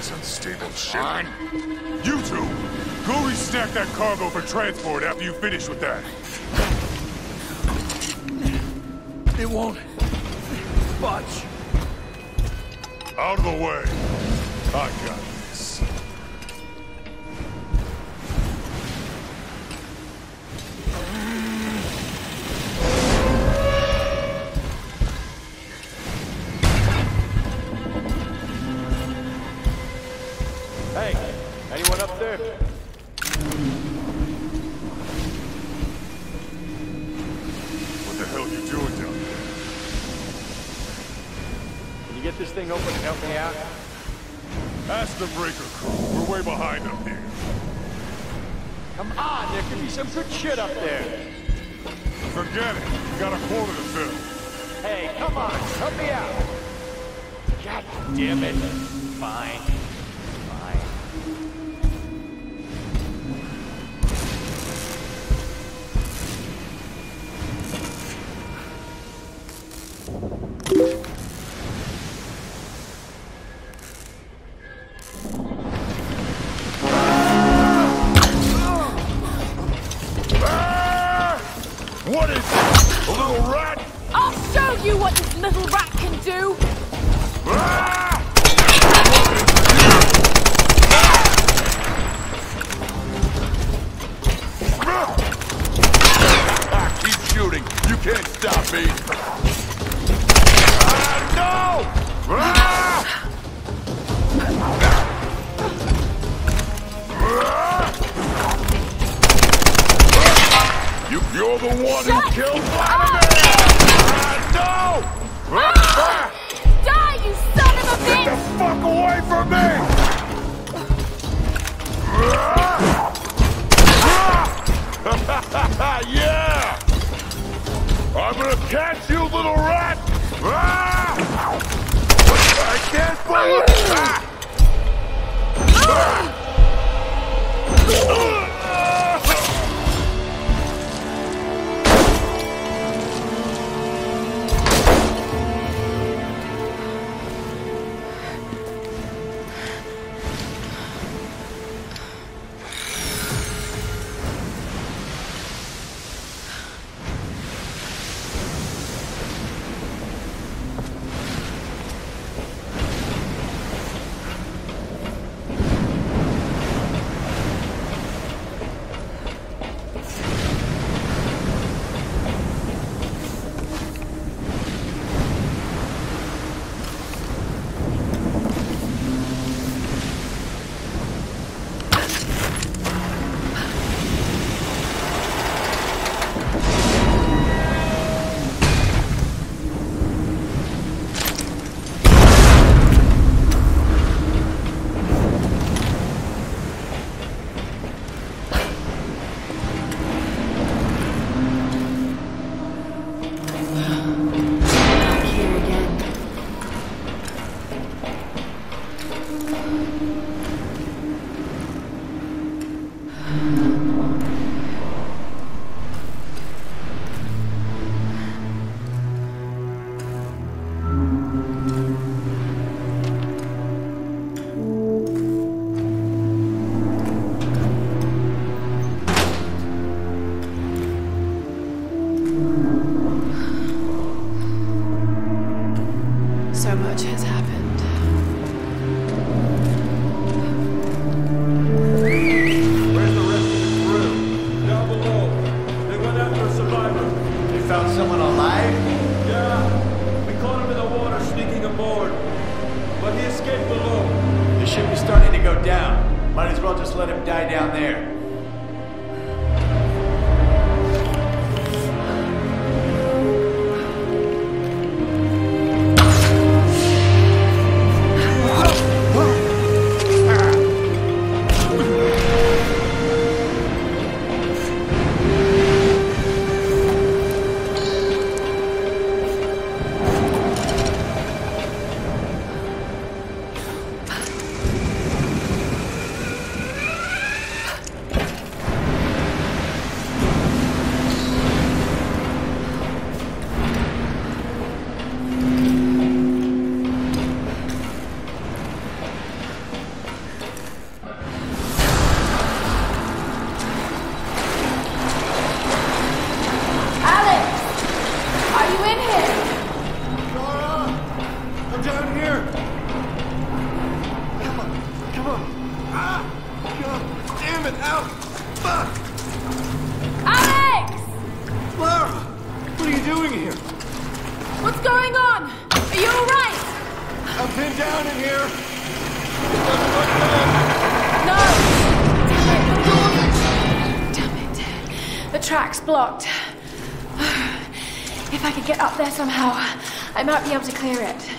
Fine. This unstable shit. Fine. You two, go restack that cargo for transport after you finish with that. It won't budge. Out of the way. I got this. This thing open and help me out? Ask the breaker crew. We're way behind up here. Come on, there could be some good shit up there. Forget it. You got a quarter to fill. Hey, come on, help me out. God damn it. Fine. Fine. You're the one Shut who killed! Vladimir! Ah, no! Ah! Die, you son of a bitch! Get the fuck away from me! yeah! I'm gonna catch you, little rat! Ah! I can't believe ah! Found someone alive? Yeah. We caught him in the water sneaking aboard. But he escaped below. The ship is starting to go down. Might as well just let him die down there. Ow! Fuck! Alex! Lara! What are you doing here? What's going on? Are you alright? I'm pinned down in here. No! Damn it. The track's blocked. If I could get up there somehow, I might be able to clear it.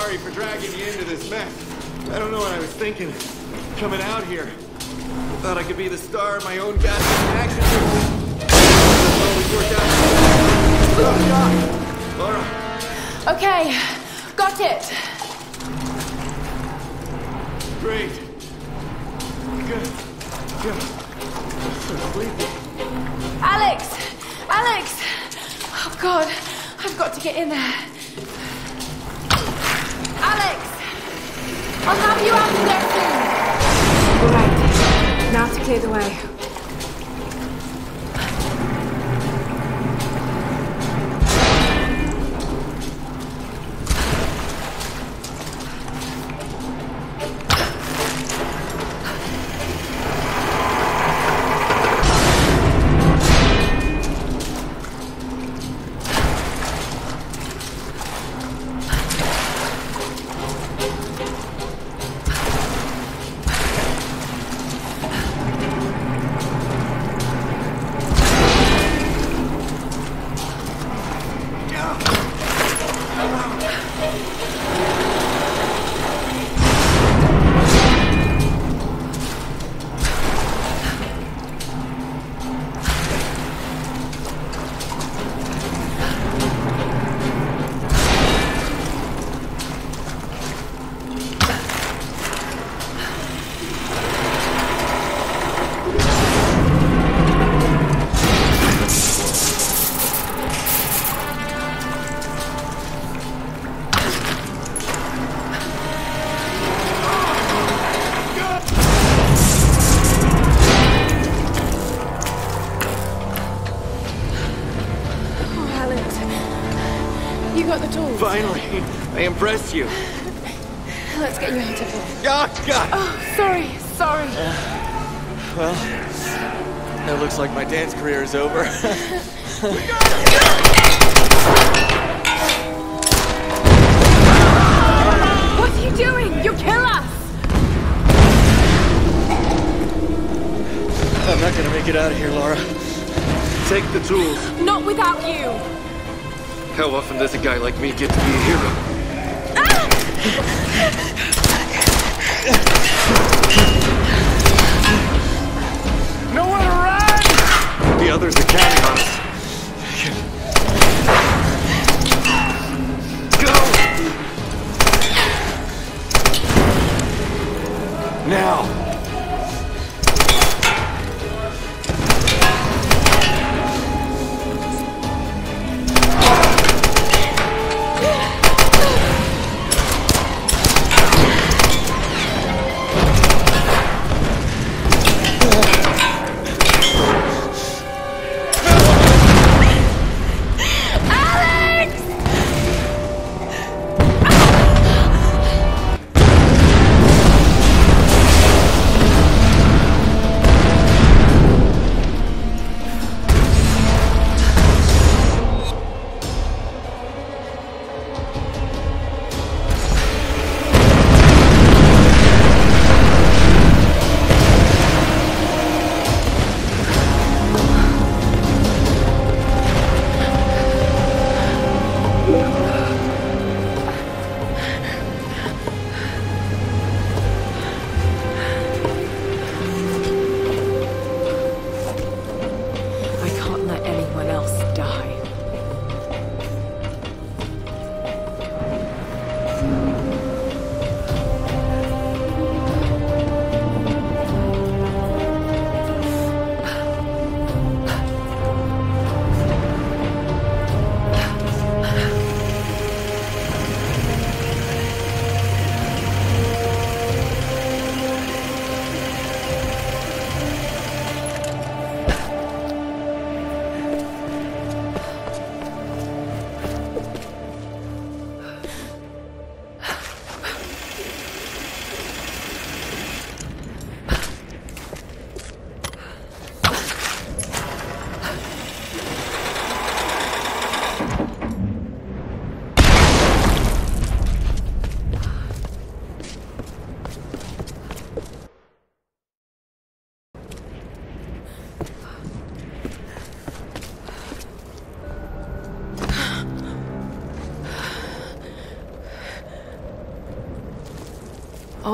Sorry for dragging you into this mess. I don't know what I was thinking. Coming out here. I Thought I could be the star of my own goddamn action movie. Lara, Okay, got it. great. Good. Good. I'm so sleepy. Alex! Alex! Oh god, I've got to get in there. Alex! I'll have you out of there soon. Alright, now to clear the way. Finally, I impressed you. Let's get you out of here. Oh, God! Oh, sorry, sorry. Uh, well, it looks like my dance career is over. What are you doing? You'll kill us! I'm not gonna make it out of here, Lara. Take the tools. Not without you! How often does a guy like me get to be a hero? No one run! The others are counting on us. Go! Now!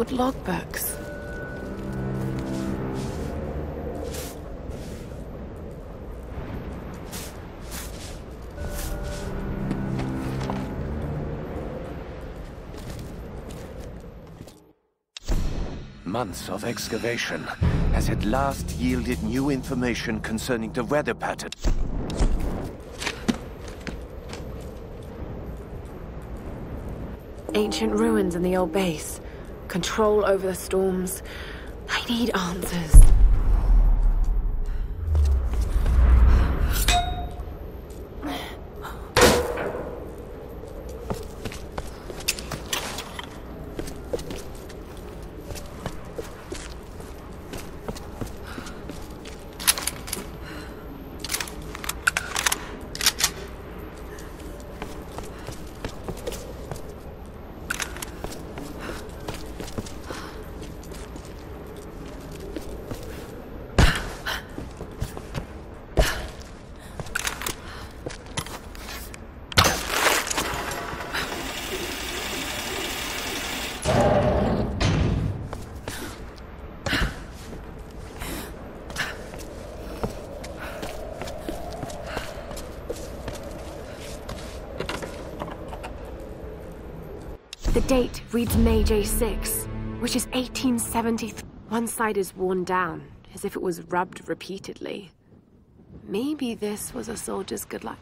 Old logbooks. Months of excavation has at last yielded new information concerning the weather pattern. Ancient ruins in the old base. Control over the storms. I need answers. The date reads May J6, which is 1873. One side is worn down, as if it was rubbed repeatedly. Maybe this was a soldier's good luck.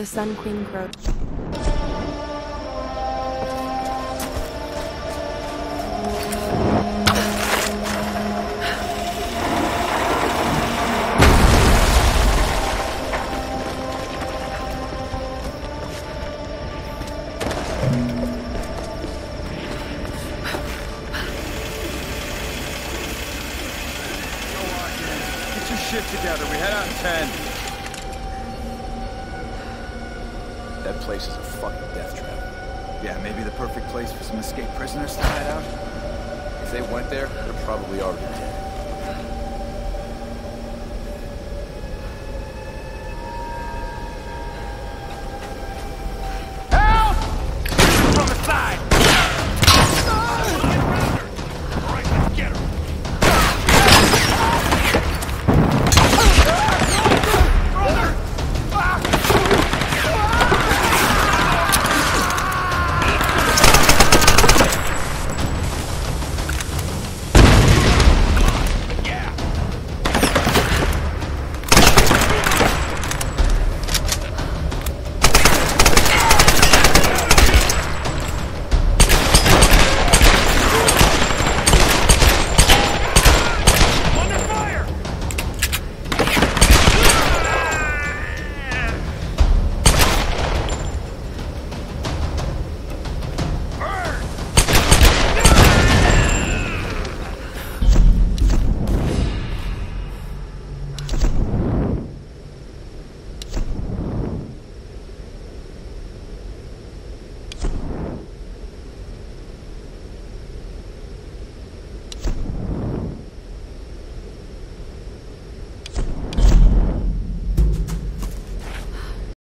The Sun Queen Grove. Shit together. We head out in 10. That place is a fucking death trap. Yeah, maybe the perfect place for some escaped prisoners to hide out. If they went there, they're probably already dead.